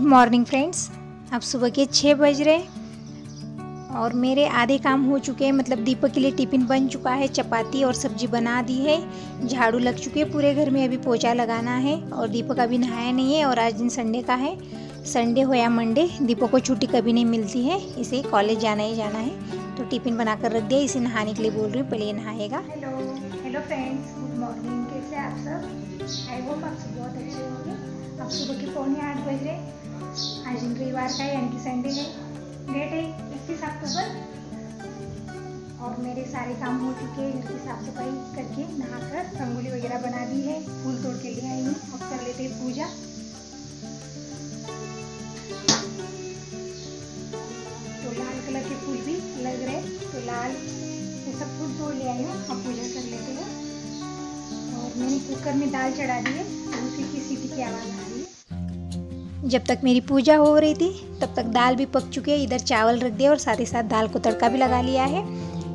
Morning friends. अब सुबह के छः बज रहे और मेरे आधे काम हो चुके हैं। मतलब दीपक के लिए टिफ़िन बन चुका है, चपाती और सब्ज़ी बना दी है। झाड़ू लग चुके हैं पूरे घर में, अभी पोछा लगाना है और दीपक अभी नहाया नहीं है और आज दिन संडे का है। संडे हो या मंडे, दीपक को छुट्टी कभी नहीं मिलती है। इसे कॉलेज जाना ही जाना है। तो टिफ़िन बना कर रख दिया, इसे नहाने के लिए बोल रही हूँ, पहले नहाएगा। Hello hello friends good morning कैसे आप सब? आई होप आप सब बहुत अच्छे होंगे। अब सुबह के पौने आठ बज रहे आज रविवार का है, यानी कि संडे है। डेट है इक्कीस अक्टूबर। और मेरे सारे काम हो चुके हैं घर की साफ़ सफ़ाई करके नहाकर रंगोली वगैरह बना दी है। फूल तोड़ के ले आई हूँ। अब कर लेते हैं पूजा। तो लाल कलर के फूल भी लग रहे तो लाल ये सब फूल तोड़ ले आई हूँ। अब पूजा कर लेते हैं। और मैंने कुकर में दाल चढ़ा दी है। तो उसी की सीटी की आवाज़ आ रही है। जब तक मेरी पूजा हो रही थी, तब तक दाल भी पक चुकी है। इधर चावल रख दिया और साथ ही साथ दाल को तड़का भी लगा लिया है।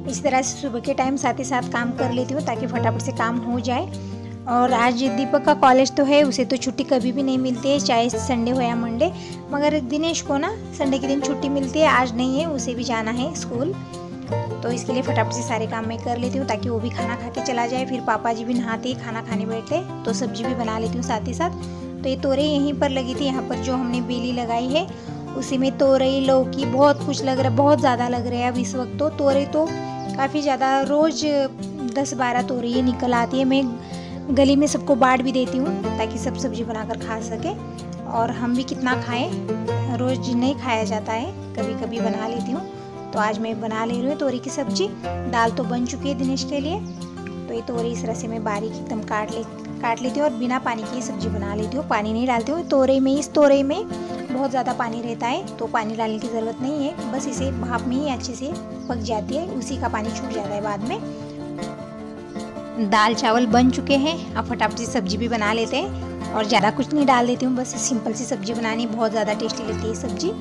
इस तरह से सुबह के टाइम साथ ही साथ काम कर लेती हूँ ताकि फटाफट से काम हो जाए। और आज दीपक का कॉलेज तो है, उसे तो छुट्टी कभी भी नहीं मिलती है, चाहे संडे हो या मंडे मगर दिनेश को ना संडे के दिन छुट्टी मिलती है, आज नहीं है, उसे भी जाना है स्कूल तो इसके लिए फटाफट से सारे काम मैं कर लेती हूँ ताकि वो भी खाना खा के चला जाए। फिर पापा जी भी नहाते खाना खाने बैठते तो सब्ज़ी भी बना लेती हूँ साथ ही साथ। तो ये तोरई यहीं पर लगी थी, यहाँ पर जो हमने बेली लगाई है। उसी में तोरई, लौकी, बहुत कुछ लग रहा है बहुत ज़्यादा लग रहा है अब इस वक्त तो। तोरई तो काफ़ी ज़्यादा रोज़ दस बारह तोरई निकल आती है। मैं गली में सबको बांट भी देती हूँ ताकि सब सब्ज़ी बनाकर खा सके और हम भी कितना खाएँ, रोज़ नहीं खाया जाता है कभी कभी बना लेती हूँ। तो आज मैं बना ले रही हूँ तोरी की सब्ज़ी। दाल तो बन चुकी है दिनेश के लिए। तो ये तोरी इस तरह से मैं बारीक एकदम काट ले काट लेती हूँ और बिना पानी की सब्ज़ी बना लेती हूँ। पानी नहीं डालती हूँ, तोरे में इस तोरे में बहुत ज़्यादा पानी रहता है तो पानी डालने की ज़रूरत नहीं है। बस इसे भाप में ही अच्छे से पक जाती है, उसी का पानी छूट जाता है बाद में। दाल चावल बन चुके हैं, अब फटाफट से सब्ज़ी भी बना लेते हैं और ज़्यादा कुछ नहीं डाल देती हूँ, बस सिंपल सी सब्ज़ी बनानी, बहुत ज़्यादा टेस्टी लगती है सब्ज़ी।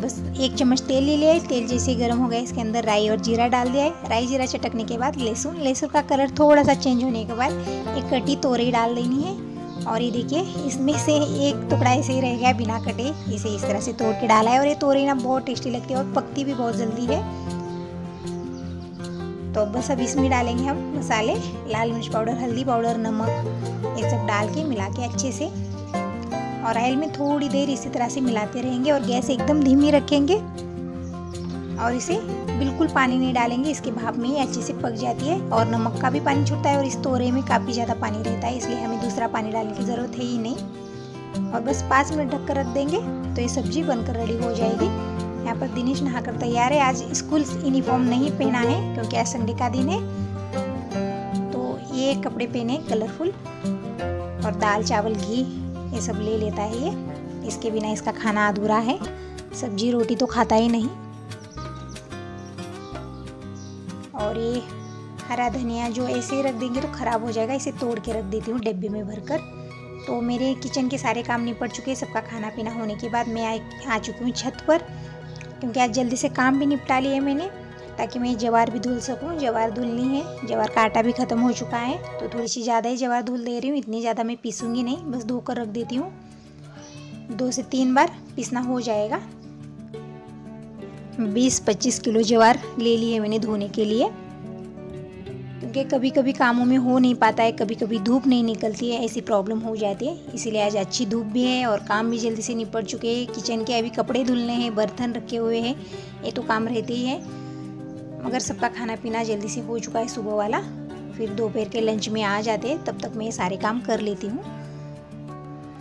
बस एक चम्मच तेल ले लिया है। तेल जैसे गर्म हो गया, इसके अंदर राई और जीरा डाल दिया है। राई जीरा चटकने के बाद लहसुन लहसुन का कलर थोड़ा सा चेंज होने के बाद एक कटी तोरई डाल देनी है। और ये देखिए, इसमें से एक टुकड़ा ऐसे ही रह गया बिना कटे। इसे इस तरह से तोड़ के डाला है और ये तोरई ना बहुत टेस्टी लगती है और पकती भी बहुत जल्दी है। तो बस अब इसमें डालेंगे हम मसाले, लाल मिर्च पाउडर, हल्दी पाउडर, नमक, ये सब डाल के मिला के अच्छे से और ऑयल में थोड़ी देर इसी तरह से मिलाते रहेंगे और गैस एकदम धीमी रखेंगे। और इसे बिल्कुल पानी नहीं डालेंगे, इसके भाप में ही अच्छे से पक जाती है और नमक का भी पानी छूटता है और इस तोरे में काफ़ी ज़्यादा पानी रहता है, इसलिए हमें दूसरा पानी डालने की ज़रूरत है ही नहीं। और बस पाँच मिनट ढक कर रख देंगे तो ये सब्ज़ी बनकर रेडी हो जाएगी। यहाँ पर दिनेश नहाकर तैयार है, आज स्कूल यूनिफॉर्म नहीं पहना है, क्योंकि आज संडे का दिन है। तो ये कपड़े पहने कलरफुल और दाल चावल घी ये सब ले लेता है ये। इसके बिना इसका खाना अधूरा है। सब्ज़ी रोटी तो खाता ही नहीं। और ये हरा धनिया जो ऐसे ही रख देंगे तो ख़राब हो जाएगा। इसे तोड़ के रख देती हूँ डिब्बे में भरकर। तो मेरे किचन के सारे काम निपट चुके हैं। सबका खाना पीना होने के बाद मैं आ, आ चुकी हूँ छत पर। क्योंकि आज जल्दी से काम भी निपटा लिए मैंने। ताकि मैं जवार भी धुल सकूँ। जवार धुलनी है। जवार का आटा भी ख़त्म हो चुका है। तो थोड़ी सी ज़्यादा ही जवार धुल दे रही हूँ। इतनी ज़्यादा मैं पीसूँगी नहीं। बस धोकर रख देती हूँ। दो से तीन बार पीसना हो जाएगा। बीस पच्चीस किलो जवार ले लिए मैंने धोने के लिए। क्योंकि कभी कभी कामों में हो नहीं पाता है। कभी कभी धूप नहीं निकलती है। ऐसी प्रॉब्लम हो जाती है। इसीलिए आज अच्छी धूप भी है और काम भी जल्दी से निपट चुके हैं। किचन के अभी कपड़े धुलने हैं। बर्तन रखे हुए हैं। ये तो काम रहते ही है। मगर सबका खाना पीना जल्दी से हो चुका है सुबह वाला। फिर दोपहर के लंच में आ जाते तब तक मैं ये सारे काम कर लेती हूँ।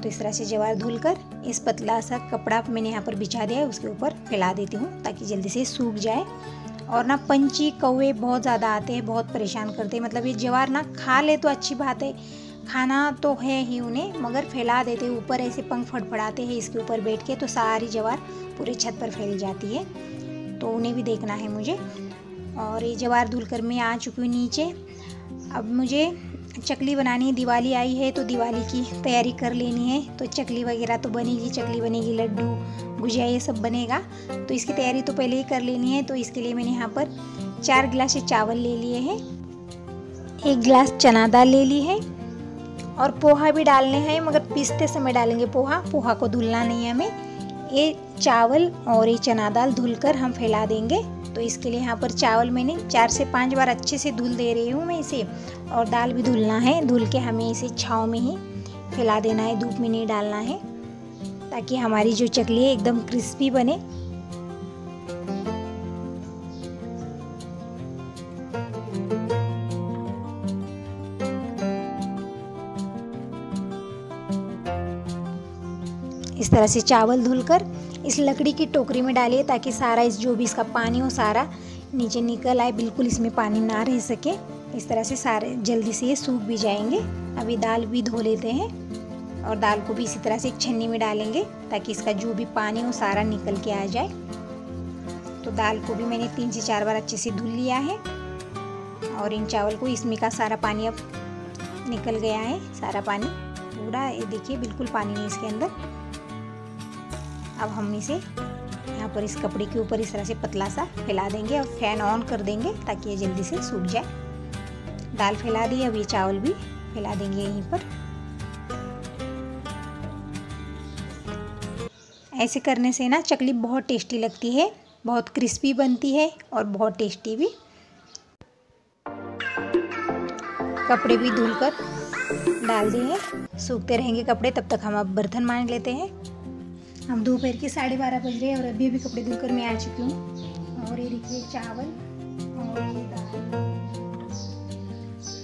तो इस तरह से जवार धुल कर इस पतला सा कपड़ा मैंने यहाँ पर बिछा दिया है, उसके ऊपर फैला देती हूँ, ताकि जल्दी से सूख जाए। और ना पंची कौवे बहुत ज़्यादा आते हैं, बहुत परेशान करते हैं। मतलब ये जवार ना खा ले तो अच्छी बात है, खाना तो है ही उन्हें, मगर फैला देते हैं, ऊपर ऐसे पंख फड़फड़ाते हैं, इसके ऊपर बैठ के तो सारी जवार पूरे छत पर फैल जाती है। तो उन्हें भी देखना है मुझे। और ये जवार धुल कर मैं आ चुकी हूँ नीचे। अब मुझे चकली बनानी है, दिवाली आई है तो दिवाली की तैयारी कर लेनी है। तो चकली वगैरह तो बनेगी, चकली बनेगी, लड्डू, गुजिया ये सब बनेगा। तो इसकी तैयारी तो पहले ही कर लेनी है तो इसके लिए मैंने यहाँ पर चार गिलास चावल ले लिए हैं, एक गिलास चना दाल ले ली है और पोहा भी डालने हैं, मगर पीसते समय डालेंगे पोहा। पोहा को धुलना नहीं है हमें। ये चावल और ये चना दाल धुलकर हम फैला देंगे। तो इसके लिए यहाँ पर चावल मैंने चार से पाँच बार अच्छे से धुल दे रही हूँ मैं इसे। और दाल भी धुलना है। धुल के हमें इसे छाँव में ही फैला देना है। धूप में नहीं डालना है। ताकि हमारी जो चकली है, एकदम क्रिस्पी बने। इस तरह से चावल धुलकर इस लकड़ी की टोकरी में डालिए ताकि सारा इस जो भी इसका पानी हो, सारा नीचे निकल आए, बिल्कुल इसमें पानी ना रह सके। इस तरह से सारे जल्दी से ये सूख भी जाएँगे। अभी दाल भी धो लेते हैं और दाल को भी इसी तरह से एक छन्नी में डालेंगे ताकि इसका जो भी पानी हो, सारा निकल के आ जाए। तो दाल को भी मैंने तीन से चार बार अच्छे से धुल लिया है और इन चावल को इसमें का सारा पानी अब निकल गया है। सारा पानी पूरा, ये देखिए, बिल्कुल पानी नहीं इसके अंदर। अब हम इसे यहाँ पर इस कपड़े के ऊपर इस तरह से पतला सा फैला देंगे और फ़ैन ऑन कर देंगे ताकि ये जल्दी से सूख जाए। दाल फैला दी, अब ये चावल भी फैला देंगे यहीं पर। ऐसे करने से ना चकली बहुत टेस्टी लगती है, बहुत क्रिस्पी बनती है और बहुत टेस्टी भी। कपड़े भी धुलकर डाल दिए सूखते रहेंगे कपड़े, तब तक हम अब बर्तन मांग लेते हैं। हम दोपहर के साढ़े बारह बज रहे हैं और अभी अभी कपड़े धुलकर मैं आ चुकी हूँ। और ये देखिए चावल और ये दाल।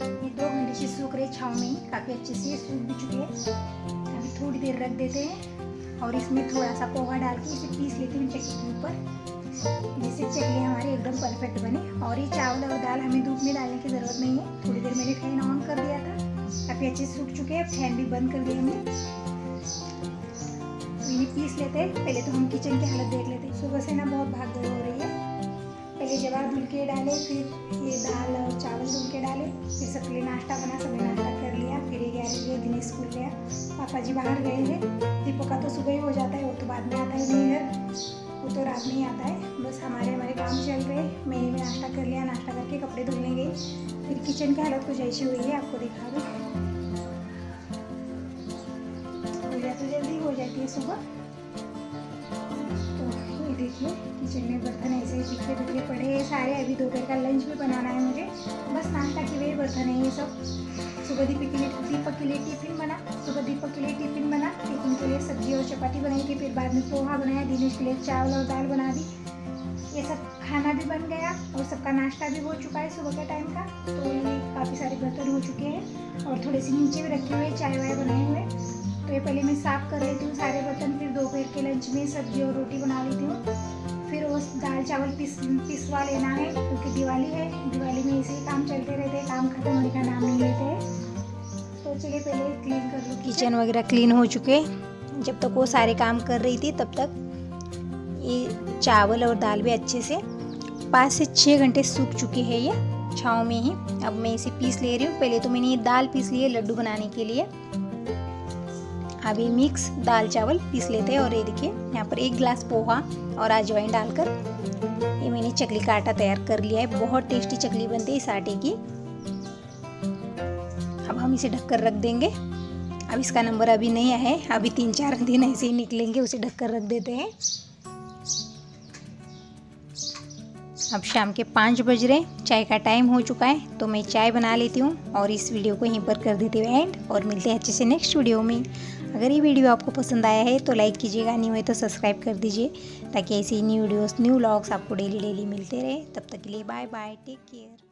ये दो घंटे से सूख रहे छाव में काफ़ी अच्छे से ये सूख भी चुके हैं। अभी थोड़ी देर रख देते हैं और इसमें थोड़ा सा पोहा डाल के इसे पीस लेते हैं चक्की के ऊपर, जिससे चकली हमारे एकदम परफेक्ट बने। और ये चावल और दाल हमें धूप में डालने की ज़रूरत नहीं है। थोड़ी देर मैंने फ़ैन ऑन कर दिया था, काफ़ी अच्छे से सूख चुके हैं फ़ैन भी बंद कर दिया हमने। तो पीस लेते हैं। पहले तो हम किचन की हालत देख लेते हैं। सुबह से ना बहुत भाग हो रही है। पहले जवाब धुल के डाले, फिर ये दाल और चावल धुल के डाले, फिर सबके लिए नाश्ता बना, सबने नाश्ता कर लिया, फिर ये ग्यारह बजे दिन स्कूल गया। पापा जी बाहर गए हैं। दीपक का तो सुबह ही हो जाता है, वो तो बाद में आता है नहीं वो तो रात में ही आता है। बस हमारे हमारे काम चल रहे मैंने भी नाश्ता कर लिया, नाश्ता करके कपड़े धुलने गई। फिर किचन की हालत कुछ ऐसी हुई है, आपको दिखा दूँ हो है सुबह। तो ये देखिए, किचन में बर्तन ऐसे ही बिखरे बिखरे पड़े हैं सारे। अभी दोपहर का लंच भी बनाना है मुझे। बस नाश्ता के लिए बर्तन है ये सब। सुबह दीपक के लिए, दीपक के लिए टिफ़िन बना। सुबह दीपक के लिए टिफ़िन बना। टिफ़िन के लिए सब्ज़ी और चपाती बनाई थी फिर बाद में पोहा बनाया, दिनेश के लिए चावल और दाल बना दी। ये सब खाना भी बन गया और सबका नाश्ता भी हो चुका है सुबह के टाइम का। तो ये काफ़ी सारे बर्तन हो चुके हैं और थोड़े से नीचे भी रखे हुए चाय वाय बनाए हुए। तो ये पहले मैं साफ़ कर लेती हूँ सारे बर्तन, फिर दोपहर के लंच में सब्ज़ी और रोटी बना लेती हूँ। फिर वो दाल चावल पिस, पिसवा लेना है, क्योंकि दिवाली है, दिवाली में ऐसे ही काम चलते रहते हैं, काम खत्म होने का नाम नहीं लेते हैं। तो चलिए पहले क्लीन कर लो किचन वगैरह क्लीन हो चुके जब तक वो सारे काम कर रही थी, तब तक ये चावल और दाल भी अच्छे से पाँच से छः घंटे सूख चुके हैं ये, छाँव में ही। अब मैं इसे पीस ले रही हूँ। पहले तो मैंने ये दाल पीस ली है लड्डू बनाने के लिए। ये मिक्स दाल चावल पीस लेते हैं और ये देखिए, यहाँ पर एक गिलास पोहा और अजवाइन डालकर ये मैंने चकली का आटा तैयार कर लिया है। बहुत टेस्टी चकली बनती है इस आटे की। अब हम इसे ढककर रख देंगे। अब इसका नंबर अभी नहीं आया है। अभी तीन चार दिन ऐसे ही निकलेंगे, उसे ढककर रख देते हैं। अब शाम के पाँच बज रहे चाय का टाइम हो चुका है तो मैं चाय बना लेती हूँ और इस वीडियो को यहीं पर कर देते हुए एंड और मिलते हैं अच्छे से नेक्स्ट वीडियो में। अगर ये वीडियो आपको पसंद आया है तो लाइक कीजिएगा, नहीं हुए तो सब्सक्राइब कर दीजिए, ताकि ऐसी न्यू वीडियोस, न्यू व्लॉग्स आपको डेली डेली मिलते रहे। तब तक के लिए बाय बाय, टेक केयर।